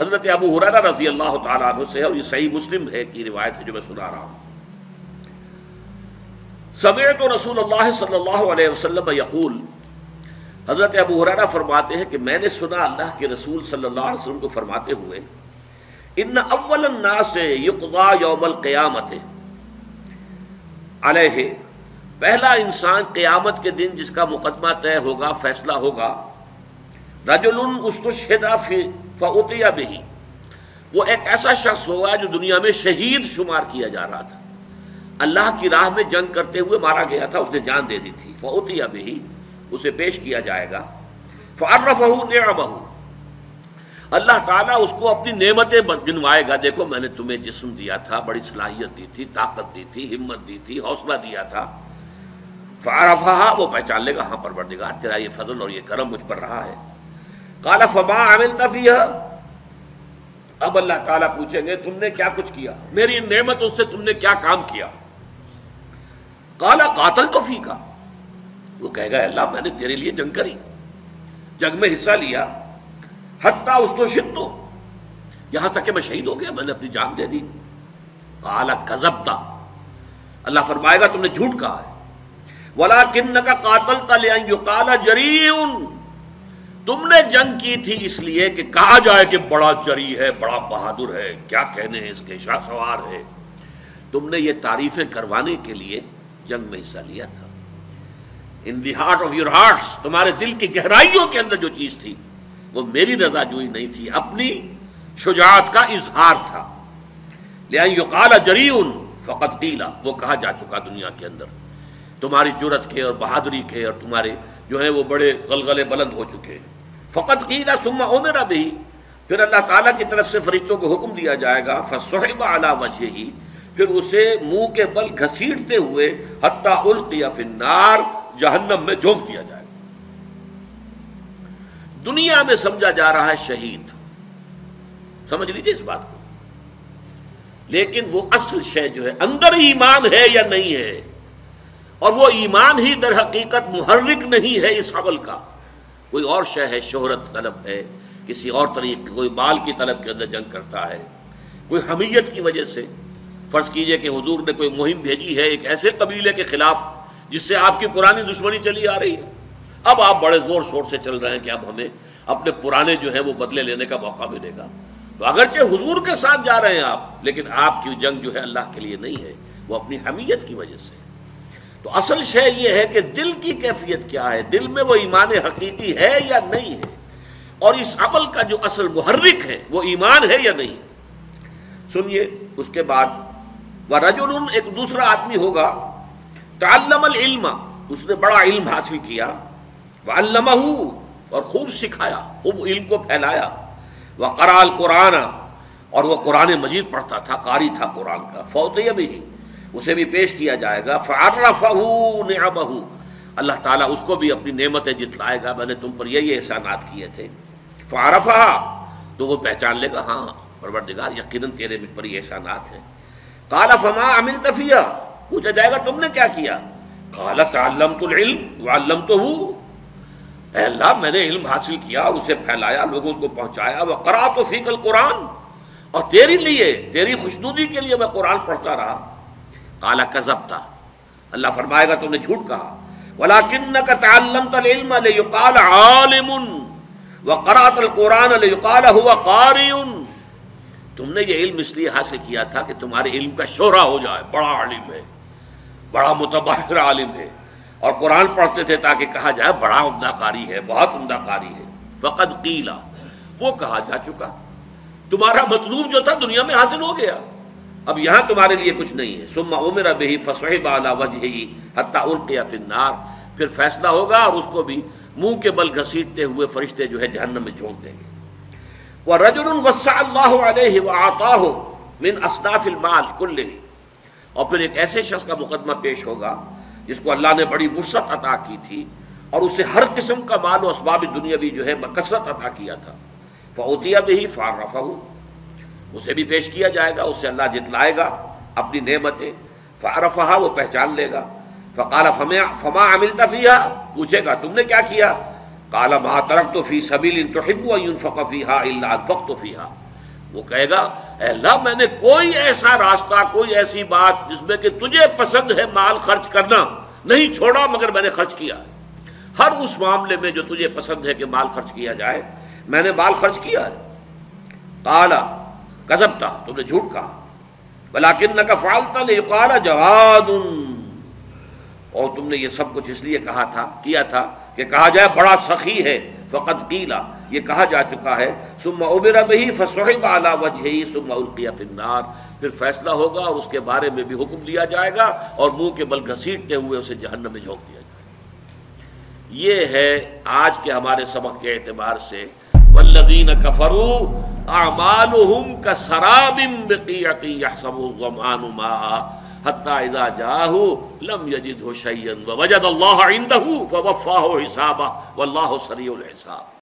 حضرت ابو حرارہ رضی اللہ تعالیٰ عنہ سے ہے اور یہ صحیح مسلم ہے کی روایت ہے جو میں سنا رہا ہوں۔ سمیت رسول اللہ صلی اللہ علیہ وسلم یقول، حضرت ابو حرارہ فرماتے ہیں کہ میں نے سنا اللہ کے رسول صلی اللہ علیہ وسلم کو فرماتے ہوئے، ان اول الناس یقضا یوم القیامت، علیہ، پہلا انسان قیامت کے دن جس کا مقدمہ طے ہوگا، فیصلہ ہوگا رجل استشہدہ فعطیہ بھی وہ ایک ایسا شخص ہوگا جو دنیا میں شہید شمار کیا جا رہا تھا۔ اللہ کی راہ میں جنگ کرتے ہوئے مارا گیا تھا، اس نے جان دے دی تھی۔ فعطیہ بھی اسے پیش کیا جائے گا۔ فعرفہ نعمہ اللہ تعالیٰ اس کو اپنی نعمتیں گنوائے گا۔ دیکھو، میں نے تمہیں جسم دیا تھا، بڑی صلاحیت دی تھی، طاقت دی تھی، ہمت دی تھی، حوصلہ دیا تھا۔ فارفا وہ پہچان لے گا ہاں پروردگار، تیرا یہ فضل اور یہ کرم مجھ پر رہا ہے۔ کالا فما عمل تفیح اب اللہ تعالیٰ پوچھیں گے، تم نے کیا کچھ کیا؟ میری نعمت سے تم نے کیا کام کیا؟ کالا قاتل تو فی کا وہ کہے گا اللہ، میں نے تیرے لیے جنگ کری، جنگ میں حصہ لیا، حتیٰ اس تو شدو یہاں تک کہ میں شہید ہو گیا، میں نے اپنی جان دے دی۔ کالا کزبتا اللہ فرمائے گا، تم نے جھوٹ کہا ہے۔ ولا کن کا قاتل تلو کالا جری تم نے جنگ کی تھی اس لیے کہ کہا جائے کہ بڑا جری ہے، بڑا بہادر ہے۔ کیا کہنے ہیں؟ اس کے شاہ سوار ہے۔ تم نے یہ تعریفیں کروانے کے لیے جنگ میں حصہ لیا تھا۔ In the heart of your hearts تمہارے دل کی گہرائیوں کے اندر جو چیز تھی، وہ میری رضا جوئی نہیں تھی۔ اپنی شجاعت کا اظہار تھا۔ لہٰذا جری فقط قیلا وہ کہا جا چکا دنیا کے اندر۔ تمہاری جرت کے اور بہادری کے اور تمہارے جو ہیں وہ بڑے غلغلے بلند ہو چکے فقط قیلا سما او میرا بھی پھر اللہ تعالیٰ کی طرف سے فرشتوں کو حکم دیا جائے گا، فصحب اعلیٰ وجہ ہی پھر اسے منہ کے بل گھسیٹتے ہوئے حتیٰ القیا فنار جہنم میں جھونک دیا جائے۔ گا دنیا میں سمجھا جا رہا ہے شہید۔ سمجھ لیجیے اس بات کو۔ لیکن وہ اصل شے جو ہے، اندر ایمان ہے یا نہیں ہے؟ اور وہ ایمان ہی در حقیقت محرک نہیں ہے اس عمل کا۔ کوئی اور شے ہے، شہرت طلب ہے، کسی اور طریقے کوئی بال کی طلب کے اندر جنگ کرتا ہے۔ کوئی حمیت کی وجہ سے۔ فرض کیجیے کہ حضور نے کوئی مہم بھیجی ہے ایک ایسے قبیلے کے خلاف جس سے آپ کی پرانی دشمنی چلی آ رہی ہے۔ اب آپ بڑے زور شور سے چل رہے ہیں کہ اب ہمیں اپنے پرانے جو ہیں وہ بدلے لینے کا موقع ملے گا۔ تو اگرچہ حضور کے ساتھ جا رہے ہیں آپ، لیکن آپ کی جنگ جو ہے اللہ کے لیے نہیں ہے، وہ اپنی حمیت کی وجہ سے۔ تو اصل شے یہ ہے کہ دل کی کیفیت کیا ہے؟ دل میں وہ ایمان حقیقی ہے یا نہیں ہے؟ اور اس عمل کا جو اصل محرک ہے، وہ ایمان ہے یا نہیں؟ سنیے، اس کے بعد وہ رجل ایک دوسرا آدمی ہوگا، تعلم العلم، اس نے بڑا علم حاصل کیا علامہ اور خوب سکھایا، خوب علم کو پھیلایا وہ قرآل قرآن اور وہ قرآن مجید پڑھتا تھا، قاری تھا قرآن کا، فوتیہ بھی اسے بھی پیش کیا جائے گا فعرفہ نعمہ اللہ تعالیٰ اس کو بھی اپنی نعمتیں جتلائے گا۔ میں نے تم پر یہی احسانات کیے تھے۔ فعرفہ تو وہ پہچان لے گا ہاں پروردگار، یقیناً تیرے مجھ پر یہ احسانات ہیں۔ کالا فما امل تفیہ پوچھا جائے گا، تم نے کیا کیا؟ کالا تعلم تو علم تو اے اللہ، میں نے علم حاصل کیا اسے پھیلایا، لوگوں کو پہنچایا۔ وہ کرا تو فیقل قرآن اور تیری لیے، تیری خوشنودی کے لیے میں قرآن پڑھتا رہا۔ کالا کزب تھا۔ اللہ فرمائے گا تم نے جھوٹ کہا۔ ولاکن کا العلم یقال عالم و القرآن یقال تم نے یہ علم اس لیے حاصل کیا تھا کہ تمہارے علم کا شہرا ہو جائے۔ بڑا عالم ہے۔ بڑا متباہر عالم ہے۔ اور قرآن پڑھتے تھے تاکہ کہا جائے بڑا عمدہ کاری ہے، بہت عمدہ کاری ہے۔ فقط قیلا وہ کہا جا چکا۔ تمہارا مطلوب جو تھا دنیا میں حاصل ہو گیا۔ اب یہاں تمہارے لیے کچھ نہیں ہے۔ سما عمر بہی فسوح بالا وجہ حتیٰ القیا فنار پھر فیصلہ ہوگا اور اس کو بھی منہ کے بل گھسیٹتے ہوئے فرشتے جو ہے جہنم میں جھونک دیں گے۔ وہ رجل وسا اللہ علیہ و آتا ہو من اصناف المال کل اور پھر ایک ایسے شخص کا مقدمہ پیش ہوگا جس کو اللہ نے بڑی وسعت عطا کی تھی اور اسے ہر قسم کا مال و اسباب دنیاوی جو ہے کثرت عطا کیا تھا۔ فوتیہ بھی فار رفا اسے بھی پیش کیا جائے گا، اسے اللہ جتلائے گا اپنی نعمتیں فارفہ وہ پہچان لے گا۔ فقال، فما عمل تفیہ پوچھے گا، تم نے کیا کیا؟ کالا ما ترک تو فی سبیل تو فقفیہ اللہ فق تو فیحا وہ کہے گا، اے اللہ، میں نے کوئی ایسا راستہ، کوئی ایسی بات جس میں کہ تجھے پسند ہے مال خرچ کرنا، نہیں چھوڑا، مگر میں نے خرچ کیا ہے۔ ہر اس معاملے میں جو تجھے پسند ہے کہ مال خرچ کیا جائے، میں نے مال خرچ کیا ہے۔ کالا کزب تھا، تم نے جھوٹ کہا۔ بلاکن کا فالتا نہیں کالا جواد۔ اور تم نے یہ سب کچھ اس لیے کہا تھا، کیا تھا کہ کہا جائے بڑا سخی ہے۔ فقط قیلا یہ کہا جا چکا ہے۔ سما ابر بہی فصحب اعلیٰ وجہ سما القیہ فنار پھر فیصلہ ہوگا اور اس کے بارے میں بھی حکم دیا جائے گا اور منہ کے بل گھسیٹتے ہوئے اسے جہنم میں جھونک دیا جائے گا۔ یہ ہے آج کے ہمارے سبق کے اعتبار سے والذین کفروا اعمالهم كسراب بقیعت یحسب الظمآن ماء حتى اذا جاءه لم يجده شيئا ووجد الله عنده فوفاه حسابه والله سریع الحساب